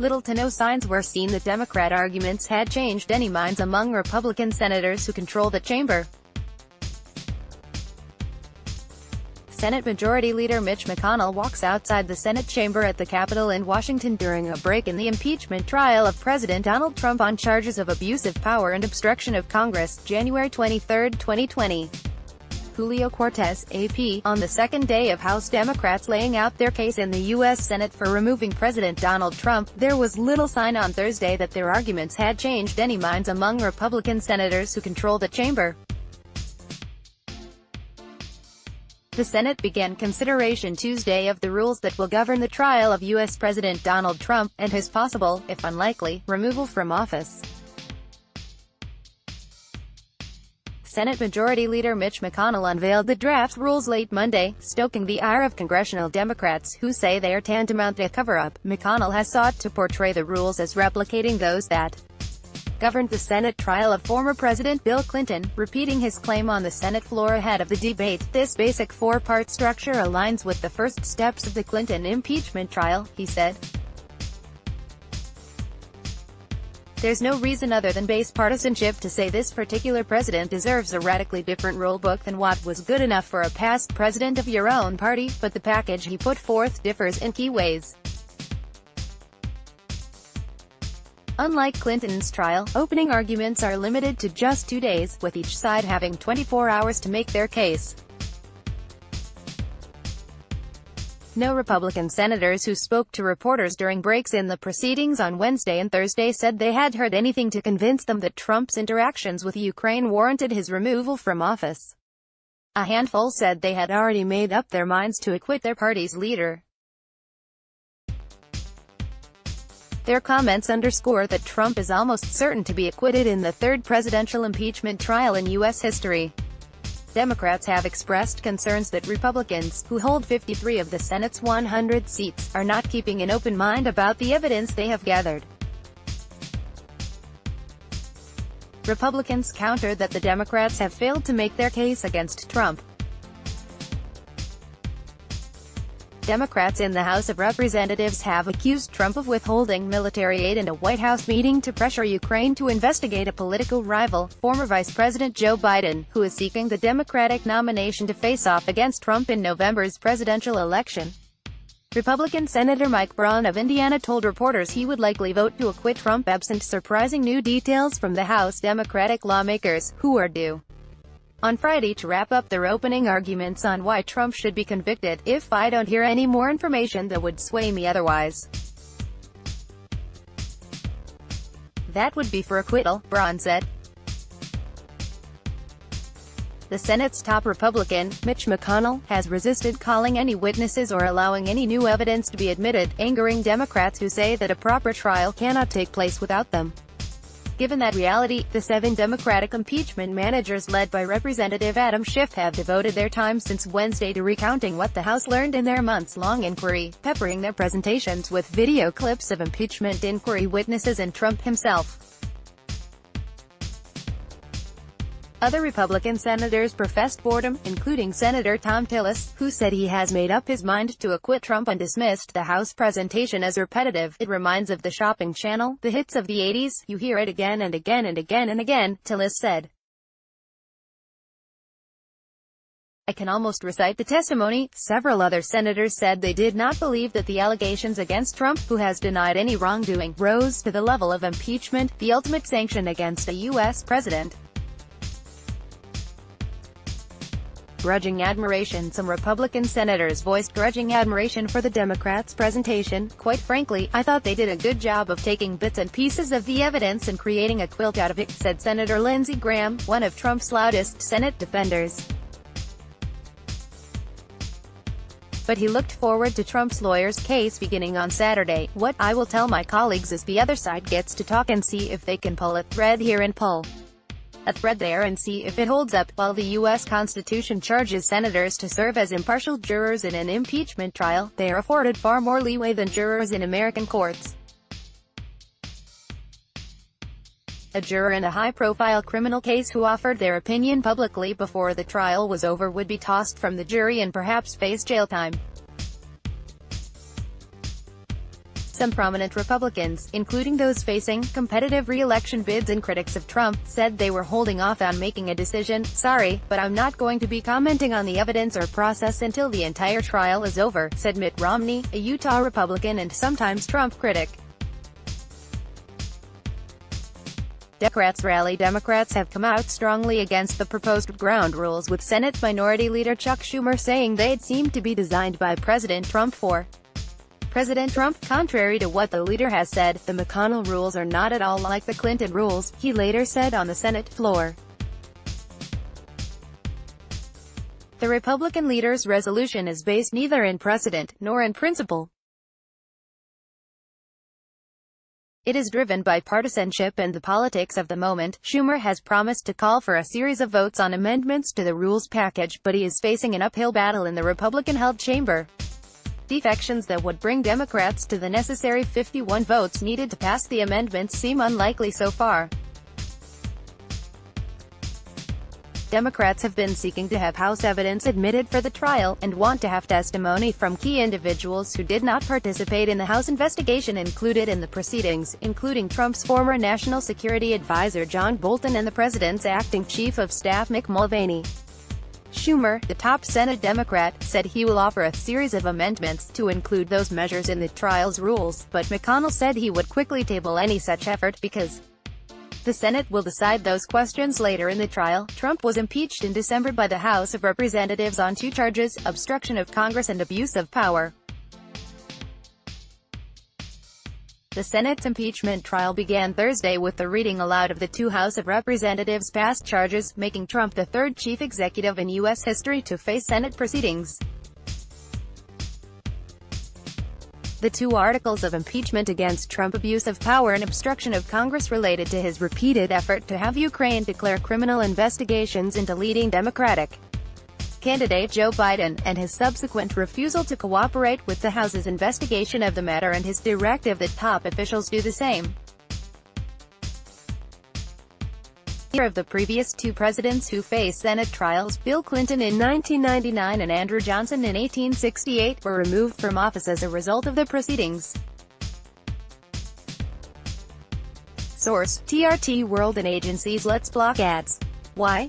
Little to no signs were seen that Democrat arguments had changed any minds among Republican senators who control the chamber. Senate Majority Leader Mitch McConnell walks outside the Senate chamber at the Capitol in Washington during a break in the impeachment trial of President Donald Trump on charges of abusive power and obstruction of Congress, January 23, 2020. Julio Cortez, AP, on the second day of House Democrats laying out their case in the U.S. Senate for removing President Donald Trump, there was little sign on Thursday that their arguments had changed any minds among Republican senators who control the chamber. The Senate began consideration Tuesday of the rules that will govern the trial of U.S. President Donald Trump, and his possible, if unlikely, removal from office. Senate Majority Leader Mitch McConnell unveiled the draft rules late Monday, stoking the ire of congressional Democrats, who say they are tantamount to a cover-up. McConnell has sought to portray the rules as replicating those that governed the Senate trial of former President Bill Clinton, repeating his claim on the Senate floor ahead of the debate. This basic four-part structure aligns with the first steps of the Clinton impeachment trial, he said. There's no reason other than base partisanship to say this particular president deserves a radically different rulebook than what was good enough for a past president of your own party, but the package he put forth differs in key ways. Unlike Clinton's trial, opening arguments are limited to just two days, with each side having 24 hours to make their case. No Republican senators who spoke to reporters during breaks in the proceedings on Wednesday and Thursday said they had heard anything to convince them that Trump's interactions with Ukraine warranted his removal from office. A handful said they had already made up their minds to acquit their party's leader. Their comments underscore that Trump is almost certain to be acquitted in the third presidential impeachment trial in U.S. history. Democrats have expressed concerns that Republicans, who hold 53 of the Senate's 100 seats, are not keeping an open mind about the evidence they have gathered. Republicans counter that the Democrats have failed to make their case against Trump. Democrats in the House of Representatives have accused Trump of withholding military aid in a White House meeting to pressure Ukraine to investigate a political rival, former Vice President Joe Biden, who is seeking the Democratic nomination to face off against Trump in November's presidential election. Republican Senator Mike Braun of Indiana told reporters he would likely vote to acquit Trump absent surprising new details from the House Democratic lawmakers, who are due on Friday to wrap up their opening arguments on why Trump should be convicted, if I don't hear any more information that would sway me otherwise. That would be for acquittal, Braun said. The Senate's top Republican, Mitch McConnell, has resisted calling any witnesses or allowing any new evidence to be admitted, angering Democrats who say that a proper trial cannot take place without them. Given that reality, the seven Democratic impeachment managers led by Representative Adam Schiff have devoted their time since Wednesday to recounting what the House learned in their months-long inquiry, peppering their presentations with video clips of impeachment inquiry witnesses and Trump himself. Other Republican senators professed boredom, including Senator Thom Tillis, who said he has made up his mind to acquit Trump and dismissed the House presentation as repetitive. It reminds of the shopping channel, the hits of the 80s, you hear it again and again and again and again, Tillis said. I can almost recite the testimony. Several other senators said they did not believe that the allegations against Trump, who has denied any wrongdoing, rose to the level of impeachment, the ultimate sanction against a U.S. president. Grudging admiration Some Republican senators voiced grudging admiration for the Democrats' presentation. Quite frankly, I thought they did a good job of taking bits and pieces of the evidence and creating a quilt out of it, said Senator Lindsey Graham, one of Trump's loudest Senate defenders. but he looked forward to Trump's lawyer's case beginning on Saturday. What I will tell my colleagues is the other side gets to talk and see if they can pull a thread here and pull a thread there and see if it holds up. While the U.S. Constitution charges senators to serve as impartial jurors in an impeachment trial, they are afforded far more leeway than jurors in American courts. A juror in a high-profile criminal case who offered their opinion publicly before the trial was over would be tossed from the jury and perhaps face jail time. Some prominent Republicans, including those facing competitive re-election bids and critics of Trump, said they were holding off on making a decision. Sorry, but I'm not going to be commenting on the evidence or process until the entire trial is over, said Mitt Romney, a Utah Republican and sometimes Trump critic. Democrats rally Democrats have come out strongly against the proposed ground rules with Senate Minority Leader Chuck Schumer saying they'd seemed to be designed by President Trump for President Trump, contrary to what the leader has said, the McConnell rules are not at all like the Clinton rules, he later said on the Senate floor. The Republican leader's resolution is based neither in precedent, nor in principle. It is driven by partisanship and the politics of the moment. Schumer has promised to call for a series of votes on amendments to the rules package, but he is facing an uphill battle in the Republican-held chamber. Defections that would bring Democrats to the necessary 51 votes needed to pass the amendments seem unlikely so far. Democrats have been seeking to have House evidence admitted for the trial, and want to have testimony from key individuals who did not participate in the House investigation included in the proceedings, including Trump's former National Security Advisor John Bolton and the President's acting Chief of Staff Mick Mulvaney. Schumer, the top Senate Democrat, said he will offer a series of amendments to include those measures in the trial's rules, but McConnell said he would quickly table any such effort because the Senate will decide those questions later in the trial. Trump was impeached in December by the House of Representatives on two charges, obstruction of Congress and abuse of power. The Senate's impeachment trial began Thursday with the reading aloud of the two House of Representatives' passed charges, making Trump the third chief executive in U.S. history to face Senate proceedings. The two articles of impeachment against Trump abuse of power and obstruction of Congress related to his repeated effort to have Ukraine declare criminal investigations into leading Democratic candidate Joe Biden, and his subsequent refusal to cooperate with the House's investigation of the matter and his directive that top officials do the same. of the previous two presidents who faced Senate trials, Bill Clinton in 1999 and Andrew Johnson in 1868, were removed from office as a result of the proceedings. Source, TRT World and agencies Let's block ads. Why?